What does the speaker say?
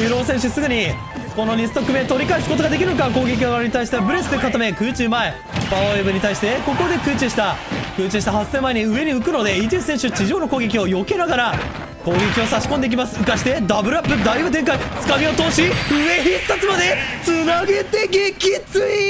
ユロー選手すぐにこの2ストック目取り返すことができるのか攻撃側に対してはブレスで固め空中前パワーウェーブに対してここで空中した空中した8000前に上に浮くのでイーティス選手地上の攻撃を避けながら攻撃を差し込んでいきます。浮かしてダブルアップだいぶ展開。つかみを通し上必殺までつなげて撃墜